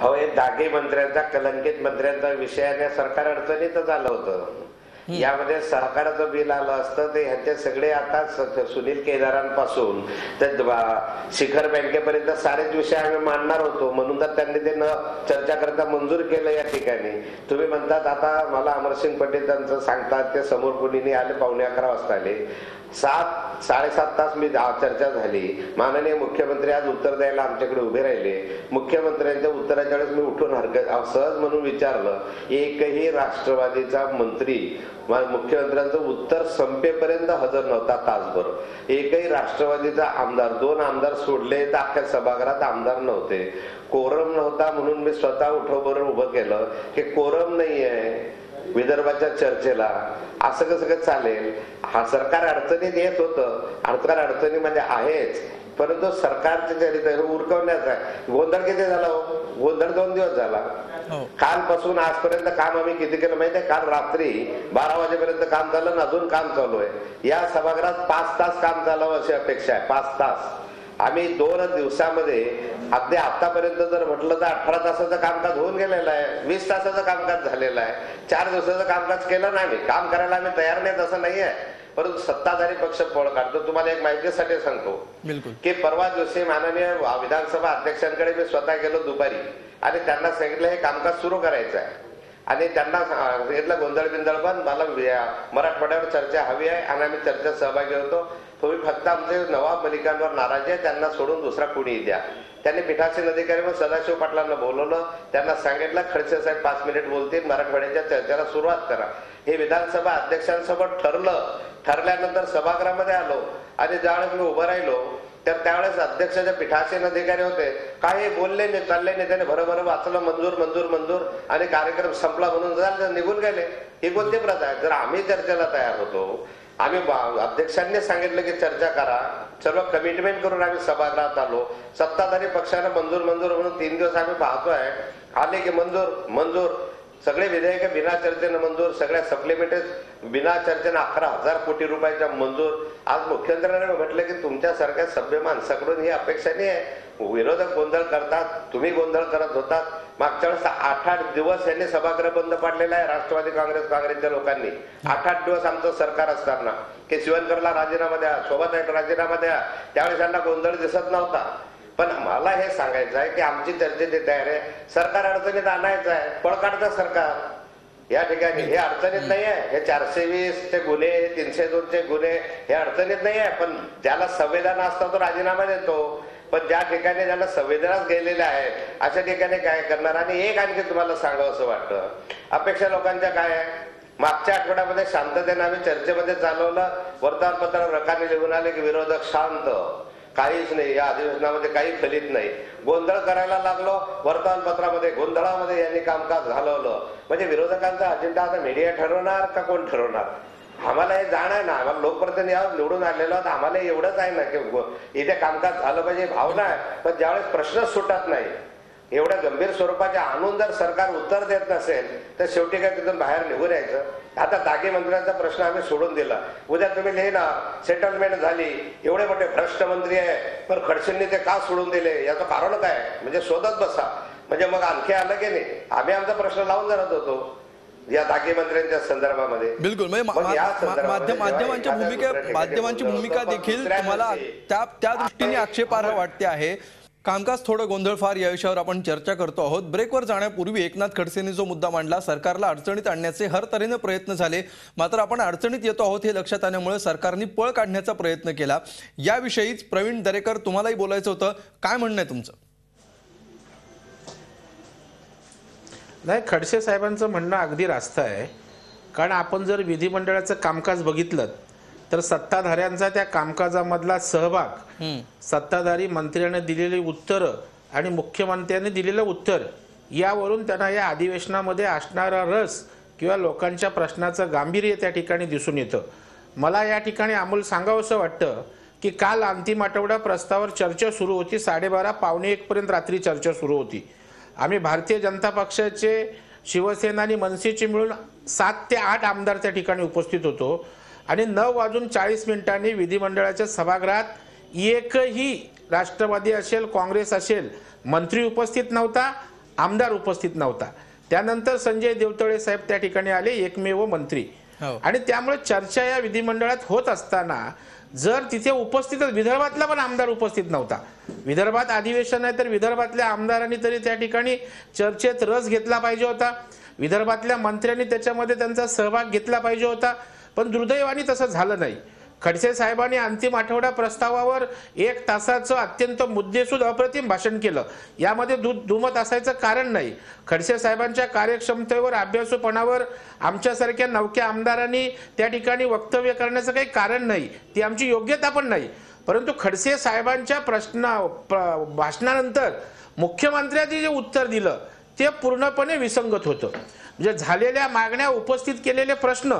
अहो हे दागे मंत्र्यांचा कलंकित मंत्र्यांचा विषयाने सरकार अडचणीतच आलं होतं. यामध्ये सहकाराचं बिल आलं असतं ते ह्यांचे सगळे आता सुनील केदारांपासून बा- शिखर बँकेपर्यंत सारेच विषय आम्ही मांडणार होतो म्हणून तर त्यांनी ते न चर्चा करता मंजूर केलं या ठिकाणी. तुम्ही म्हणतात आता मला अमरसिंग पटेल त्यांचं सांगतात ते समोर कोणी आले पावणे अकरा वाजता आले सात साडेसात तास मी चर्चा झाली. माननीय मुख्यमंत्री आज उत्तर द्यायला आमच्याकडे उभे राहिले. मुख्यमंत्र्यांच्या उत्तराच्या वेळेस मी उठून हरकत सहज म्हणून विचारलं एकही राष्ट्रवादीचा मंत्री मुख्यमंत्र्यांचं उत्तर संपेपर्यंत हजर नव्हता तासभर. एकही राष्ट्रवादीचा आमदार दोन आमदार सोडले तर अख्ख्या सभागृहात आमदार नव्हते. कोरम नव्हता म्हणून मी स्वतः उठवबरोबर उभं केलं की कोरम नाही आहे विदर्भाच्या चर्चेला असं कसं काय चालेल? हा सरकार अडचणीत येत होतं. सरकार अडचणीमध्ये आहेच. परंतु सरकारचे चरित्र उरकवण्याचं आहे. गोंधळ किती झाला हो? गोंधळ दोन दिवस झाला. हो. कालपासून आजपर्यंत काम आम्ही किती केलं माहितीये काल रात्री बारा वाजेपर्यंत काम झालं अजून काम चालू आहे. या सभागृहात पाच तास काम चालावं अशी अपेक्षा आहे. पाच तास. आम्ही दोन दिवसामध्ये अगदी आतापर्यंत जर म्हटलं तर अठरा तासाचं कामकाज होऊन गेलेलं आहे वीस तासाचं कामकाज झालेलं आहे. चार दिवसाचं कामकाज केलं ना आम्ही. काम करायला आम्ही तयार नाही तसं नाहीये परंतु सत्ताधारी पक्ष पळ काढतो. तुम्हाला एक माहितीसाठी सांगतो की परवा दिवशी माननीय विधानसभा अध्यक्षांकडे मी स्वतः गेलो दुपारी आणि त्यांना सांगितलं हे कामकाज सुरू करायचं आहे. आणि त्यांना सांगितलं गोंधळ बिंदळ पण मला मराठवाड्यावर चर्चा हवी आहे आणि आम्ही चर्चेत सहभागी होतो. तुम्ही फक्त आमचे नवाब मलिकांवर नाराज आहे त्यांना सोडून दुसरा कुणी द्या. त्यांनी पीठासीन अधिकारी व सदाशिव पाटलांना बोलवलं त्यांना सांगितलं खडसे साहेब पाच मिनिट बोलतील मराठवाड्याच्या चर्चेला सुरुवात करा. हे विधानसभा अध्यक्षांसोबत ठरलं. ठरल्यानंतर सभागृहामध्ये आलो आणि ज्यावेळेस मी उभं राहिलो तर त्यावेळेस अध्यक्षाच्या पीठासीन अधिकारी होते. काही बोलले नाही चालले नाही त्याने भरभर वाचलं मंजूर मंजूर मंजूर आणि कार्यक्रम संपला म्हणून निघून गेले. ही कोणती प्रथा आहे? जर आम्ही चर्चेला तयार होतो आम्ही अध्यक्षांनी सांगितलं की चर्चा करा. सर्व कमिटमेंट करून आम्ही सभागृहात आलो. सत्ताधारी पक्षानं मंजूर मंजूर म्हणून तीन दिवस आम्ही पाहतोय. आले की मंजूर मंजूर. सगळे विधेयक बिना चर्चेनं मंजूर सगळ्या सप्लिमेंटरी बिना चर्चेनं अकरा हजार कोटी रुपयाच्या मंजूर. आज मुख्यमंत्र्यांना म्हटलं की तुमच्यासारख्या सभ्य माणसाकडून ही अपेक्षा नाही आहे. विरोधक गोंधळ करतात तुम्ही गोंधळ करत होतात. मागच्या वेळेस आठ आठ दिवस यांनी सभागृह बंद पाडलेला आहे राष्ट्रवादी काँग्रेस काँग्रेसच्या लोकांनी. आठ आठ दिवस आमचं सरकार असताना. की शिवनकरला राजीनामा द्या सोबत एक राजीनामा द्या. त्यावेळेस त्यांना गोंधळ दिसत नव्हता. पण मला हे सांगायचं आहे की आमची चर्चेची तयारी आहे. सरकार अडचणीत आणायचं आहे. पळ काढतं सरकार. या ठिकाणी हे अडचणीत नाही आहे. हे चारशे वीस चे गुन्हे तीनशे दोन चे गुन्हे हे अडचणीत नाही आहे. पण ज्याला संवेदना असतो तो राजीनामा देतो. पण ज्या ठिकाणी ज्याला संवेदनाच गेलेल्या आहेत अशा ठिकाणी काय करणार? आणि एक आणखी तुम्हाला सांगावं असं वाटतं. अपेक्षा लोकांच्या काय आहे? मागच्या आठवड्यामध्ये शांततेने आम्ही चर्चेमध्ये चालवलं. वर्तमानपत्रावर रकाने लिहून आले की विरोधक शांत. काहीच नाही या अधिवेशनामध्ये काही फलित नाही. गोंधळ करायला लागलो वर्तमानपत्रामध्ये गोंधळामध्ये यांनी कामकाज घालवलं. म्हणजे विरोधकांचा अजेंडा आता मीडिया ठरवणार का कोण ठरवणार? आम्हाला हे जाण आहे ना आम्हाला लोकप्रतिनिधी आहोत निवडून आलेलो आहोत आम्हाला एवढंच आहे ना की इथे कामकाज झालं पाहिजे भावना आहे. पण ज्यावेळेस प्रश्नच सुटत नाही एवढ्या गंभीर स्वरूपाच्या आणून जर सरकार उत्तर देत नसेल तर शेवटी काय तिथून बाहेर निघून यायचं? आता दागे मंत्र्यांचा प्रश्न आम्ही सोडून दिला. उद्या तुम्ही लिहि ना सेटलमेंट झाली एवढे मोठे भ्रष्ट मंत्री आहे पण खडसेंनी ते का सोडून दिले? याचं कारण काय? म्हणजे शोधत बसा. म्हणजे मग आणखी आलं की नाही? आम्ही आमचा प्रश्न लावून धरत होतो. या दागे मंत्र्यांच्या संदर्भामध्ये. बिलकुल. म्हणजे मा- मग या मा- मा- संदर्भामध्ये माध्यम जेव्हा माध्यमांच्या एखाद्या भूमिका माध्यमांची भूमिका देखील तुम्हाला त्या त्या दृष्टीने आक्षेपार्ह वाटते आहे. कामकाज थोडं गोंधळफार या विषयावर आपण चर्चा करतो आहोत. ब्रेकवर जाण्यापूर्वी एकनाथ खडसेंनी जो मुद्दा मांडला सरकारला अडचणीत आणण्याचे हर तऱ्हेने प्रयत्न झाले. मात्र आपण अडचणीत येतो आहोत हे लक्षात आल्यामुळे सरकारने पळ काढण्याचा प्रयत्न केला. याविषयीच प्रवीण दरेकर तुम्हालाही बोलायचं होतं. काय म्हणणं आहे तुमचं? नाही खडसे साहेबांचं म्हणणं अगदी रास्त आहे. कारण आपण जर विधिमंडळाचं कामकाज बघितलं तर सत्ताधाऱ्यांचा त्या कामकाजामधला सहभाग सत्ताधारी मंत्र्याने दिलेली उत्तरं आणि मुख्यमंत्र्यांनी दिलेलं उत्तर यावरून त्यांना या अधिवेशनामध्ये असणारा रस किंवा लोकांच्या प्रश्नाचं गांभीर्य त्या ठिकाणी दिसून येतं. मला या ठिकाणी अमोल सांगावंसं वाटतं की काल अंतिम आठवडा प्रस्तावावर चर्चा सुरू होती साडेबारा पावणे एकपर्यंत रात्री चर्चा सुरू होती. आम्ही भारतीय जनता पक्षाचे शिवसेना आणि मनसेचे मिळून सात ते आठ आमदार त्या ठिकाणी उपस्थित होतो. आणि नऊ वाजून चाळीस मिनिटांनी विधिमंडळाच्या सभागृहात एकही राष्ट्रवादी असेल काँग्रेस असेल मंत्री उपस्थित नव्हता आमदार उपस्थित नव्हता. त्यानंतर संजय देवतळे साहेब त्या ठिकाणी आले एकमेव मंत्री. हो. आणि त्यामुळे चर्चा या विधिमंडळात होत असताना जर तिथे उपस्थित विदर्भातला पण आमदार उपस्थित नव्हता. विदर्भात अधिवेशन आहे तर विदर्भातल्या आमदारांनी तरी त्या ठिकाणी चर्चेत रस घेतला पाहिजे होता. विदर्भातल्या मंत्र्यांनी त्याच्यामध्ये त्यांचा सहभाग घेतला पाहिजे होता. पण दुर्दैवाने तसं झालं नाही. खडसे साहेबांनी अंतिम आठवडा प्रस्तावावर एक तासाचं अत्यंत मुद्देसूद अप्रतिम भाषण केलं. यामध्ये दु दुमत असायचं कारण नाही. खडसे साहेबांच्या कार्यक्षमतेवर अभ्यासूपणावर आमच्यासारख्या नवक्या आमदारांनी त्या ठिकाणी वक्तव्य करण्याचं काही कारण नाही. ती आमची योग्यता पण नाही. परंतु खडसे साहेबांच्या प्रश्ना प्र- भाषणानंतर मुख्यमंत्र्यांनी जे उत्तर दिलं ते पूर्णपणे विसंगत होतं. म्हणजे झालेल्या मागण्या उपस्थित केलेले प्रश्न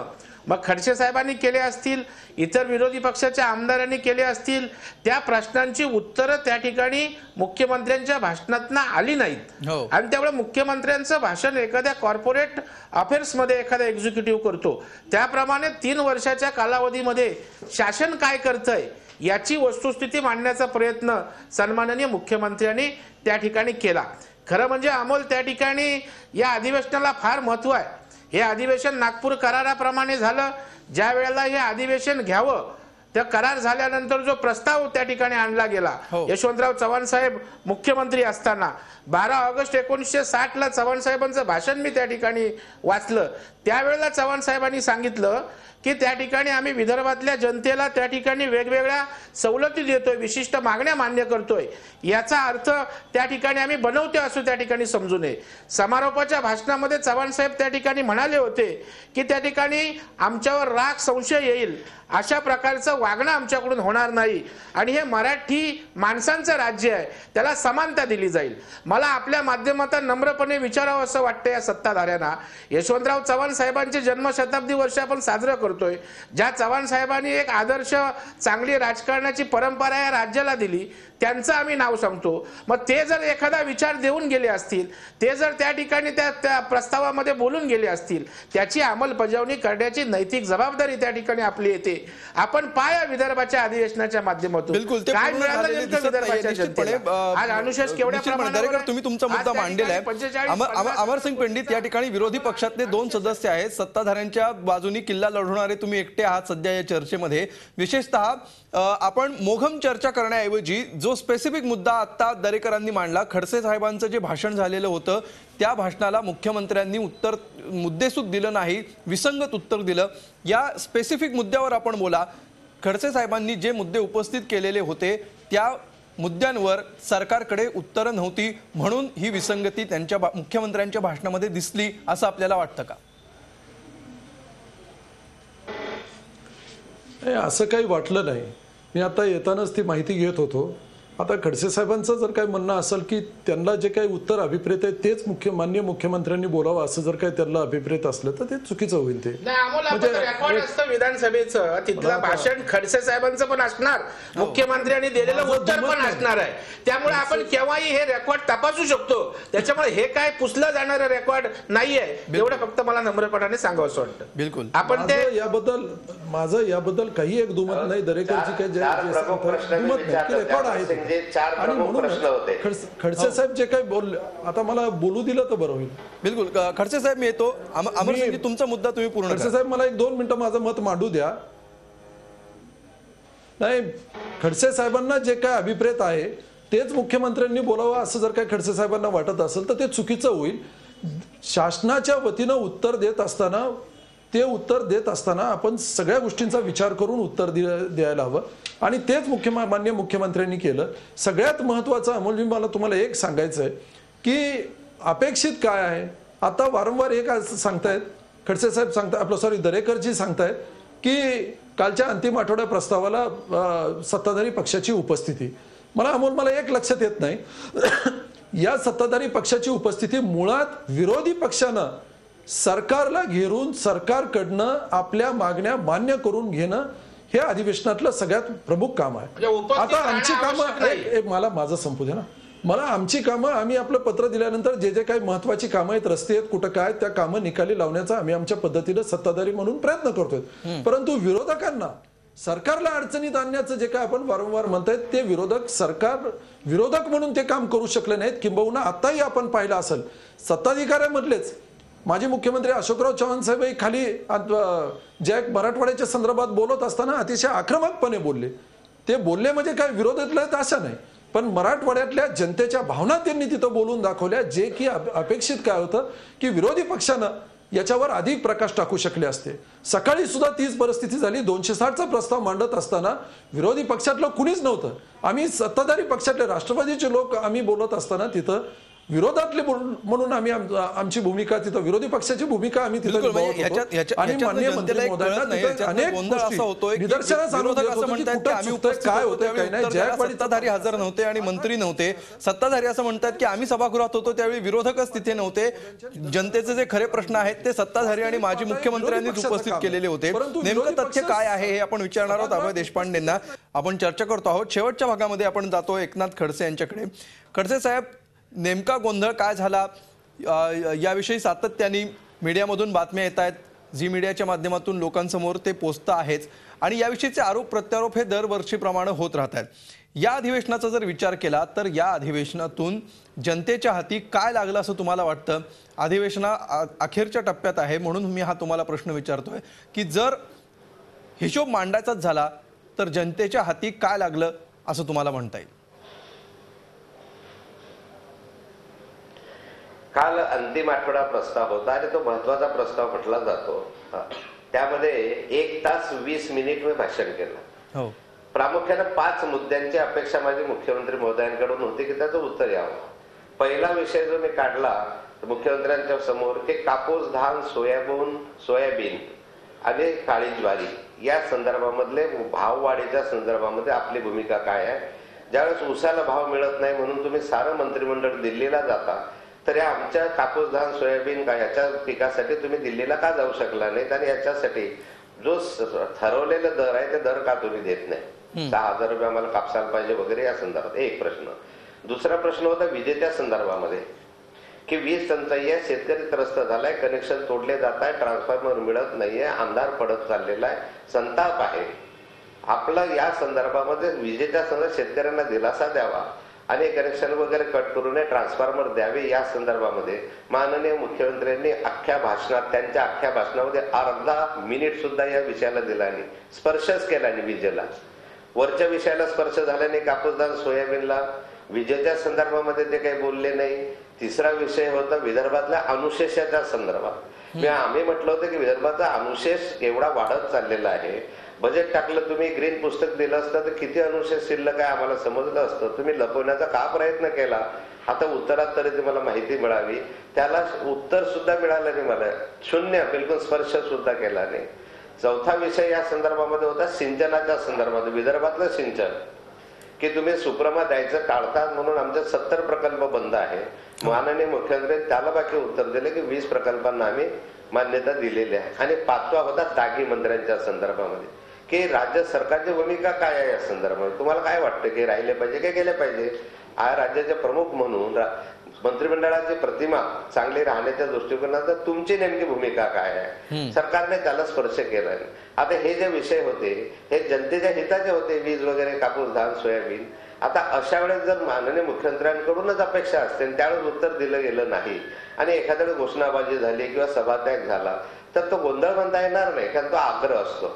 मग खडसे साहेबांनी केले असतील इतर विरोधी पक्षाच्या आमदारांनी केले असतील त्या प्रश्नांची उत्तरं त्या ठिकाणी मुख्यमंत्र्यांच्या भाषणातनं आली नाहीत. हो. आणि त्यामुळे मुख्यमंत्र्यांचं भाषण एखाद्या कॉर्पोरेट अफेअर्समध्ये एखादा एक्झिक्युटिव्ह करतो. त्याप्रमाणे तीन वर्षाच्या कालावधीमध्ये शासन काय करतंय याची वस्तुस्थिती मांडण्याचा प्रयत्न सन्माननीय मुख्यमंत्र्यांनी त्या ठिकाणी केला. खरं म्हणजे अमोल त्या ठिकाणी या अधिवेशनाला फार महत्त्व आहे. हे अधिवेशन नागपूर कराराप्रमाणे झालं. ज्या वेळेला हे अधिवेशन घ्यावं त्या करार झाल्यानंतर जो प्रस्ताव त्या ठिकाणी आणला गेला. हो. यशवंतराव चव्हाण साहेब मुख्यमंत्री असताना बारा ऑगस्ट एकोणीसशे साठ ला चव्हाण साहेबांचं भाषण मी त्या ठिकाणी वाचलं. त्यावेळेला चव्हाण साहेबांनी सांगितलं की त्या ठिकाणी आम्ही विदर्भातल्या जनतेला त्या ठिकाणी वेगवेगळ्या सवलती देतोय विशिष्ट मागण्या मान्य करतोय. याचा अर्थ त्या ठिकाणी आम्ही बनवते असं त्या ठिकाणी समजू नये. समारोपाच्या भाषणामध्ये चव्हाण साहेब त्या ठिकाणी म्हणाले होते की त्या ठिकाणी आमच्यावर राग संशय येईल अशा प्रकारचं वागणं आमच्याकडून होणार नाही. आणि हे मराठी माणसांचं राज्य आहे त्याला समानता दिली जाईल. मला आपल्या माध्यमातून नम्रपणे विचारावं असं वाटतं या सत्ताधाऱ्यांना. यशवंतराव चव्हाण साहेबांची जन्मशताब्दी वर्ष आपण साजरं करतोय. ज्या चव्हाण साहेबांनी एक आदर्श चांगली राजकारणाची परंपरा या राज्याला दिली त्यांचं आम्ही नाव सांगतो. मग ते जर एखादा विचार देऊन गेले असतील ते जर त्या ठिकाणी त्या त्या प्रस्तावामध्ये बोलून गेले असतील त्याची अंमलबजावणी करण्याची नैतिक जबाबदारी त्या ठिकाणी आपली येते. आपण पाया विदर्भाच्या अधिवेशनाच्या माध्यमातून. बिलकुल काय मिळालं नेमकं. विदर्भाच्या जनतेला? अनुशेष केवढ्या? तुम्ही तुमचा मुद्दा मांडलेला आहे. ठिकाणी 45, अमर- अमर- 50 अमरसिंग पंडित या ठिकाणी विरोधी पक्षातले दोन सदस्य आहेत. सत्ताधाऱ्यांच्या बाजूनी किल्ला लढवणारे तुम्ही एकटे आहात सध्या या चर्चेमध्ये. विशेषतः आपण मोघम चर्चा करण्याऐवजी जो स्पेसिफिक मुद्दा आता दरेकरांनी मांडला खडसे साहेबांचं जे भाषण झालेलं होतं त्या भाषणाला मुख्यमंत्र्यांनी उत्तर मुद्देसूद दिलं नाही विसंगत उत्तर दिलं. या स्पेसिफिक मुद्द्यावर आपण बोला. खडसे साहेबांनी जे मुद्दे उपस्थित केलेले होते त्या मुद्द्यांवर सरकारकडे उत्तरं नव्हती म्हणून ही विसंगती त्यांच्या मुख्यमंत्र्यांच्या भाषणामध्ये दिसली असं आपल्याला वाटतं का? असं काही वाटलं नाही. मी आता येतानाच ती माहिती घेत होतो. आता खडसे साहेबांचं जर काही म्हणणं असेल की त्यांना जे काही उत्तर अभिप्रेत आहे तेच मुख्य मान्य मुख्यमंत्र्यांनी बोलावं असं जर काही त्यांना अभिप्रेत असलं तर ते चुकीचं होईल ते. म्हणजे रेकॉर्ड एक- असतं विधानसभेचं. तिथलं भाषण खडसे साहेबांचं पण असणार. मुख्यमंत्र्यांनी दिलेलं उत्तर पण. असणार आहे. त्यामुळे आपण केव्हाही हे रेकॉर्ड तपासू शकतो. त्याच्यामुळे हे काय पुसलं जाणारं रेकॉर्ड नाहीये. एवढं फक्त मला नम्रपणाने सांगावं असं वाटतं. बिलकुल. आपण ते याबद्दल माझं याबद्दल काही एक दुमत नाही. दरेकरची काही दुमत नाही. रेकॉर्ड आहे त्यावर ते. जे चार प्रमुख प्रश्न होते. खडसे खडसे साहेब जे काही बोलले आता मला बोलू दिलं तर बरं होईल बिलकुल खडसे साहेब मी येतो तुमचा मुद्दा तुम्ही पूर्ण खडसे. साहेब मला एक दोन मिनिटं माझं मत मांडू द्या नाही खडसे साहेबांना जे काय अभिप्रेत आहे तेच मुख्यमंत्र्यांनी बोलावं असं जर काही खडसे साहेबांना वाटत असेल तर ते चुकीचं होईल शासनाच्या वतीनं उत्तर देत असताना ते उत्तर देत असताना आपण सगळ्या गोष्टींचा विचार करून उत्तर द्यायला हवं. आणि तेच मुख्य मान्य मुख्यमंत्र्यांनी केलं. सगळ्यात महत्त्वाचं अमोलजी मला तुम्हाला एक सांगायचं आहे की अपेक्षित काय आहे? आता वारंवार एक आज सांगतायत खडसे साहेब सांगताय आपलं सॉरी दरेकरजी सांगतायत की कालच्या अंतिम आठवड्या प्रस्तावाला सत्ताधारी पक्षाची उपस्थिती. मला अमोल मला एक लक्षात येत नाही. या सत्ताधारी पक्षाची उपस्थिती मुळात विरोधी पक्षानं सरकारला घेरून सरकारकडनं आपल्या मागण्या मान्य करून घेणं हे अधिवेशनातलं सगळ्यात प्रमुख काम म्हणजे आहे उपस्थित आता आमची कामं मला माझं संपू दे ना. मला आमची कामं आम्ही आपलं पत्र दिल्यानंतर जे जे काही महत्वाची कामं आहेत रस्ते आहेत कुठं काय त्या कामं निकाली लावण्याचा आम्ही आमच्या पद्धतीनं सत्ताधारी म्हणून प्रयत्न करतोय. परंतु विरोधकांना सरकारला अडचणीत आणण्याचं जे काय आपण वारंवार म्हणतायत ते विरोधक सरकार विरोधक म्हणून ते काम करू शकले नाहीत. किंबहुना आताही आपण पाहिलं असेल. सत्ताधिकाऱ्यामधलेच माजी मुख्यमंत्री अशोकराव चव्हाण साहेब खाली जॅक ज्या मराठवाड्याच्या संदर्भात बोलत असताना अतिशय आक्रमकपणे बोलले. ते बोलले म्हणजे काय विरोधातलं असं नाही. पण मराठवाड्यातल्या जनतेच्या भावना त्यांनी तिथं बोलून दाखवल्या जे की अपेक्षित काय होतं की विरोधी पक्षानं याच्यावर अधिक प्रकाश टाकू शकले असते. सकाळी सुद्धा तीच परिस्थिती झाली. दोनशे साठचा प्रस्ताव मांडत असताना विरोधी पक्षातलं कुणीच नव्हतं. आम्ही सत्ताधारी पक्षातले राष्ट्रवादीचे लोक आम्ही बोलत असताना तिथं विरोधातले म्हणून आम्ही आम- आमची भूमिका तिथं विरोधी पक्षाची भूमिका आम्ही सत्ताधारी हजर नव्हते आणि मंत्री नव्हते. सत्ताधारी असं म्हणतात की आम्ही सभागृहात होतो त्यावेळी विरोधकच तिथे नव्हते. जनतेचे जे खरे प्रश्न आहेत ते सत्ताधारी आणि माजी मुख्यमंत्र्यांनीच उपस्थित केलेले होते. नेमकं तथ्य काय आहे हे आपण विचारणार आहोत अभय देशपांडेंना. आपण चर्चा करतो आहोत. शेवटच्या भागामध्ये आपण जातो एकनाथ खडसे यांच्याकडे. खडसे साहेब नेमका गोंधळ काय झाला? याविषयी सातत्याने मीडियामधून बातम्या येत आहेत. झी मीडियाच्या माध्यमातून लोकांसमोर ते पोचतं आहेच. आणि याविषयीचे आरोप प्रत्यारोप हे दरवर्षीप्रमाणे होत राहत आहेत. या अधिवेशनाचा जर विचार केला तर या अधिवेशनातून जनतेच्या हाती काय लागलं असं तुम्हाला वाटतं? अधिवेशना अखेरच्या टप्प्यात आहे म्हणून मी हा तुम्हाला प्रश्न विचारतोय की जर हिशोब मांडायचाच झाला तर जनतेच्या हाती काय लागलं असं तुम्हाला म्हणता येईल? काल अंतिम आठवडा प्रस्ताव होता आणि तो महत्त्वाचा प्रस्ताव म्हटला जातो. त्यामध्ये एक तास वीस मिनिट मी भाषण केलं. हो. प्रामुख्याने पाच मुद्द्यांची अपेक्षा माझी मुख्यमंत्री महोदयांकडून होती की त्याचं उत्तर यावं. पहिला विषय जो मी काढला मुख्यमंत्र्यांच्या समोर की कापूस धान सोयाबीन सोयाबीन आणि काळी ज्वारी या संदर्भामधले भाववाढीच्या संदर्भामध्ये आपली भूमिका काय आहे? ज्यावेळेस उसाला भाव मिळत नाही म्हणून तुम्ही सारं मंत्रिमंडळ दिल्लीला जाता तर या आमच्या कापूस धान सोयाबीन का याच्या पिकासाठी तुम्ही दिल्लीला का जाऊ शकला नाहीत? आणि याच्यासाठी जो ठरवलेला दर आहे ते दर का तुम्ही देत नाही? सहा हजार रुपये आम्हाला कापसाला पाहिजे वगैरे या संदर्भात एक प्रश्न. दुसरा प्रश्न होता विजेच्या संदर्भामध्ये की वीज टंचाई आहे शेतकरी त्रस्त झालाय कनेक्शन तोडले जात आहे ट्रान्सफॉर्मर मिळत नाहीये अंधार पडत चाललेला आहे संताप आहे. आपला या संदर्भामध्ये विजेच्या संदर्भात शेतकऱ्यांना दिलासा द्यावा. आणि कनेक्शन वगैरे कट करू नये ट्रान्सफॉर्मर द्यावे या संदर्भामध्ये माननीय मुख्यमंत्र्यांनी अख्ख्या भाषणात त्यांच्या अख्ख्या भाषणामध्ये अर्धा मिनिट सुद्धा या विषयाला दिला नाही. स्पर्शच केला नाही विजेला. वरच्या विषयाला स्पर्श झाल्याने कापूसदार सोयाबीनला विजेच्या संदर्भामध्ये ते काही बोलले नाही. तिसरा विषय होता विदर्भातल्या अनुशेषाच्या संदर्भात. मी आम्ही म्हटलं होतं की विदर्भाचा अनुशेष एवढा वाढत चाललेला आहे. बजेट टाकलं तुम्ही ग्रीन पुस्तक दिलं असतं तर किती अनुशेष शिल्लक आहे आम्हाला समजलं असतं. तुम्ही लपवण्याचा का प्रयत्न केला? आता उत्तरात तरी तुम्हाला माहिती मिळावी. त्याला उत्तर सुद्धा मिळालं नाही मला. शून्य बिलकुल स्पर्श सुद्धा केला नाही. चौथा विषय या संदर्भामध्ये होता सिंचनाच्या संदर्भात विदर्भातलं सिंचन. की तुम्ही सुप्रमा द्यायचं टाळतात म्हणून आमचे सत्तर प्रकल्प बंद आहे माननीय मुख्यमंत्री त्याला बाकी उत्तर दिले की वीस प्रकल्पांना आम्ही मान्यता दिलेली आहे. आणि पाचवा होता दागी मंत्र्यांच्या संदर्भामध्ये. की राज्य सरकारची भूमिका काय आहे या संदर्भात तुम्हाला काय वाटतं? की राहिले पाहिजे की गेले पाहिजे? आ राज्याचे प्रमुख म्हणून मंत्रिमंडळाची प्रतिमा चांगली राहण्याच्या दृष्टिकोनातून तुमची नेमकी भूमिका काय आहे? सरकारने त्याला स्पर्श केला. आता हे जे विषय होते हे जनतेच्या हिताचे होते वीज वगैरे कापूस धान सोयाबीन. आता अशा वेळेस जर माननीय मुख्यमंत्र्यांकडूनच अपेक्षा असते आणि त्यावेळेस उत्तर दिलं गेलं नाही आणि एखाद्या वेळेस घोषणाबाजी झाली किंवा सभात्याग झाला तर तो गोंधळ म्हणता येणार नाही कारण तो आग्रह असतो.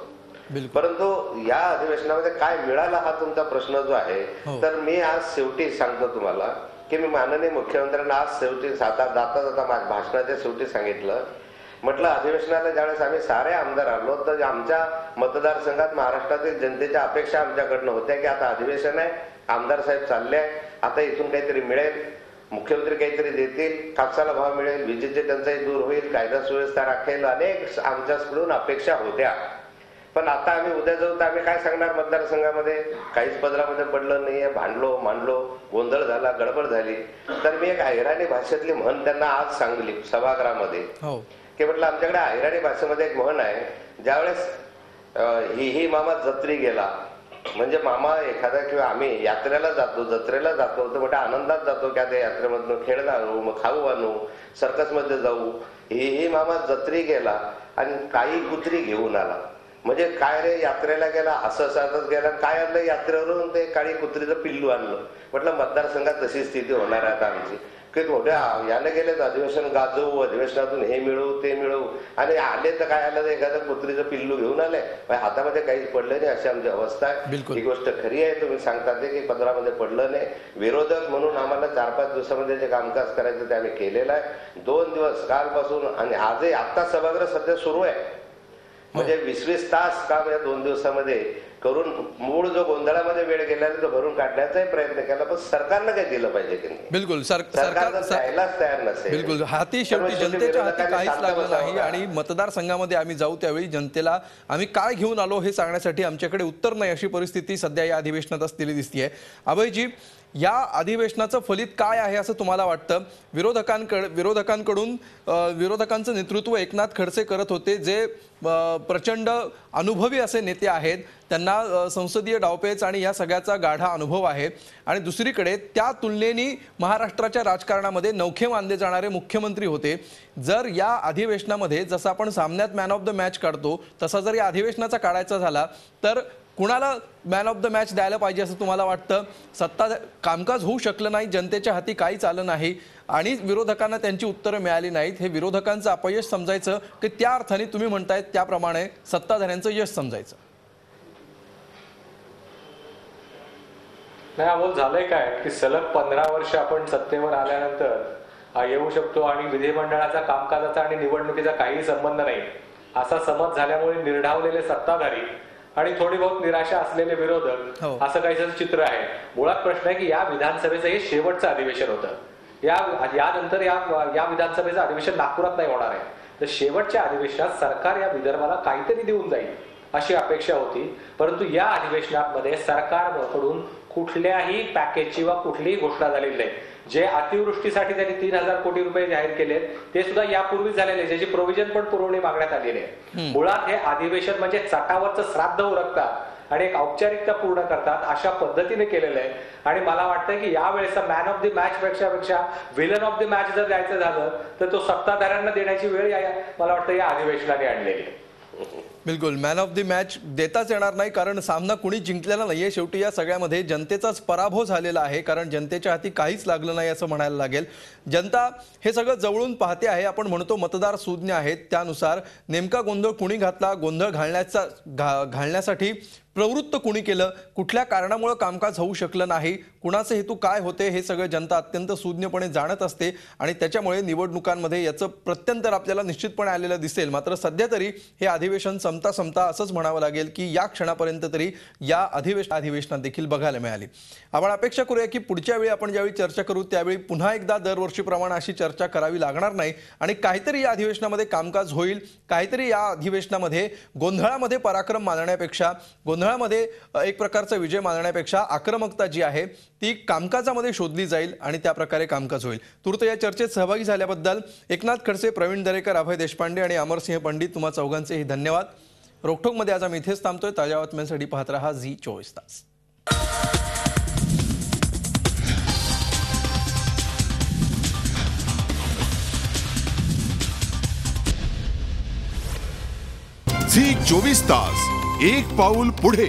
परंतु या अधिवेशनामध्ये काय मिळाला हा तुमचा प्रश्न जो आहे हो. तर मी आज शेवटी सांगतो तुम्हाला की मी माननीय मुख्यमंत्र्यांना आज शेवटी जाता जाता जाता माझ्या भाषणाच्या शेवटी सांगितलं. म्हटलं अधिवेशनाला ज्यावेळेस आम्ही सारे आमदार आलो तर आमच्या मतदारसंघात महाराष्ट्रातील जनतेच्या अपेक्षा आमच्याकडनं होत्या की आता अधिवेशन आहे आमदार साहेब चालले आहे आता इथून काहीतरी मिळेल. मुख्यमंत्री काहीतरी देतील. कापसाला भाव मिळेल. विजेची टंचाई दूर होईल. कायदा सुव्यवस्था राखेल. अनेक आमच्याकडून अपेक्षा होत्या. पण आता आम्ही उद्या जाऊ तर आम्ही काय सांगणार मतदारसंघामध्ये? काहीच पदरामध्ये पडलं नाहीये. भांडलो मांडलो. गोंधळ झाला गडबड झाली. तर मी एक अहिराणी भाषेतली म्हण त्यांना आज सांगली सभागृहामध्ये. हो. की म्हटलं आमच्याकडे अहिराणी भाषेमध्ये एक म्हण आहे. ज्यावेळेस ही ही मामा जत्री गेला म्हणजे मामा एखादा किंवा आम्ही यात्रेला जातो जत्रेला जातो तर मोठ्या आनंदात जातो की आता यात्रेमधून खेळ आणू मग खाऊ आणू सर्कसमध्ये जाऊ. हे ही मामा जत्री गेला आणि काही कुत्री घेऊन आला. म्हणजे काय रे यात्रेला गेला असं असंच गेला काय आणलं यात्रेवरून? ते काळी कुत्रीचं पिल्लू आणलं. म्हटलं मतदारसंघात तशी स्थिती होणार आहे आता आमची. की मोठ्या याने गेले तर अधिवेशन गाजवू अधिवेशनातून हे मिळवू ते मिळवू. आणि आले तर काय आलं एखादं कुत्रीचं पिल्लू घेऊन आले. हातामध्ये काहीच पडलं नाही अशी आमची अवस्था आहे. ही गोष्ट खरी आहे. तुम्ही सांगता ते की पंधरामध्ये पडलं नाही. विरोधक म्हणून आम्हाला चार पाच दिवसामध्ये जे कामकाज करायचं ते आम्ही केलेलं आहे. दोन दिवस कालपासून आणि आजही आत्ता सभागृह सध्या सुरू आहे. म्हणजे वीस वीस तास काम या दोन दिवसामध्ये करून मूळ जो गोंधळामध्ये वेळ गेला तो भरून काढण्याचाही प्रयत्न केला पण सरकारनं काही दिलं पाहिजे की नाही बिलकुल सर सरकार द्यायलाच तयार नसेल बिलकुल हाती शेवटी जनतेच्या हाती काहीच लागलं नाही? आणि मतदारसंघामध्ये आम्ही जाऊ त्यावेळी जनतेला आम्ही काय घेऊन आलो हे सांगण्यासाठी आमच्याकडे उत्तर नाही अशी परिस्थिती सध्या या अधिवेशनात असलेली दिसतीये अभयजी या अधिवेशनाचं फलित काय आहे असं तुम्हाला वाटतं? विरोधकांकड विरोधकांकडून विरोधकांचं नेतृत्व एकनाथ खडसे करत होते जे प्रचंड अनुभवी असे नेते आहेत. त्यांना संसदीय डावपेच आणि या सगळ्याचा गाढा अनुभव आहे. आणि दुसरीकडे त्या तुलनेने महाराष्ट्राच्या राजकारणामध्ये नौखे मानले जाणारे मुख्यमंत्री होते. जर या अधिवेशनामध्ये जसं आपण सामन्यात मॅन ऑफ द मॅच काढतो तसा जर या अधिवेशनाचा काढायचा झाला तर कुणाला मॅन ऑफ द मॅच द्यायला पाहिजे असं तुम्हाला वाटतं? सत्ता कामकाज होऊ शकलं नाही जनतेच्या हाती काहीच आलं नाही आणि विरोधकांना त्यांची उत्तरं मिळाली नाहीत. हे विरोधकांचं अपयश समजायचं की त्या अर्थाने तुम्ही म्हणतायत त्याप्रमाणे सत्ताधाऱ्यांचं यश समजायचं? नाही अमोल झालंय काय की सलग पंधरा वर्ष आपण सत्तेवर आल्यानंतर येऊ शकतो आणि विधिमंडळाचा कामकाजाचा आणि निवडणुकीचा काही संबंध नाही. असा समज झाल्यामुळे निर्ढावलेले सत्ताधारी आणि थोडी बहुत निराशा असलेले विरोधक हो. असं काहीसं चित्र आहे. मुळात प्रश्न आहे की या विधानसभेचं हे शेवटचं अधिवेशन होतं. या यानंतर या या विधानसभेचं अधिवेशन नागपुरात नाही होणार आहे. तर शेवटच्या अधिवेशनात सरकार या विदर्भाला काहीतरी देऊन जाईल अशी अपेक्षा होती. परंतु या अधिवेशनामध्ये सरकारकडून कुठल्याही पॅकेजची वा कुठलीही घोषणा झालेली नाही. जे अतिवृष्टीसाठी त्यांनी तीन हजार कोटी रुपये जाहीर केले ते सुद्धा यापूर्वी झालेले आहे, ज्याची प्रोव्हिजन पण पुरवणी मागण्यात आलेली आहे. मुळात हे अधिवेशन म्हणजे चटावरचं श्राद्ध उरकतात आणि एक औपचारिकता पूर्ण करतात अशा पद्धतीने केलेलं आहे. आणि मला वाटतं की यावेळेस मॅन ऑफ द मॅच पेक्षा पेक्षा विलन ऑफ द मॅच जर द्यायचं झालं तर तो सत्ताधाऱ्यांना देण्याची वेळ या मला वाटतं या अधिवेशनाने आणलेली आहे. बिलकुल. मॅन ऑफ द मॅच देताच येणार नाही कारण सामना कुणी जिंकलेला नाहीये शेवटी. या सगळ्यामध्ये जनतेचाच पराभव झालेला आहे कारण जनतेच्या हाती काहीच लागलं नाही असं म्हणायला लागेल. जनता हे सगळं जवळून पाहते आहे. आपण म्हणतो मतदार सुज्ञ आहेत. त्यानुसार नेमका गोंधळ कुणी घातला? गोंधळ घालण्याचा घा घालण्यासाठी प्रवृत्त कुणी केलं? कुठल्या कारणामुळे कामकाज होऊ शकलं नाही? कुणाचे हेतू काय होते? हे सगळं जनता अत्यंत सुज्ञपणे जाणत असते. आणि त्याच्यामुळे निवडणुकांमध्ये याचं प्रत्यंतर आपल्याला निश्चितपणे आलेलं दिसेल. मात्र सध्या तरी हे अधिवेशन सम संपता संपता असंच म्हणावं लागेल की या क्षणापर्यंत तरी या अधिवेश अधिवेशनात देखील बघायला मिळाली. आपण अपेक्षा करूया की पुढच्या वेळी आपण ज्यावेळी चर्चा करू त्यावेळी पुन्हा एकदा दरवर्षीप्रमाणे अशी चर्चा करावी लागणार नाही आणि काहीतरी या अधिवेशनामध्ये कामकाज होईल. काहीतरी या अधिवेशनामध्ये गोंधळामध्ये पराक्रम मानण्यापेक्षा गोंधळामध्ये एक प्रकारचा विजय मानण्यापेक्षा आक्रमकता जी आहे ती कामकाजामध्ये शोधली जाईल आणि त्या प्रकारे कामकाज होईल. तूर्त या चर्चेत सहभागी झाल्याबद्दल एकनाथ खडसे प्रवीण दरेकर अभय देशपांडे आणि अमरसिंह पंडित तुम्हा चौघांचेही धन्यवाद. रोखोकमध्ये आज आम्ही इथेच थांबतोय. ताज्या बातम्यांसाठी पाहत रहा झी चोवीस तास. झी चोवीस तास एक पाऊल पुढे.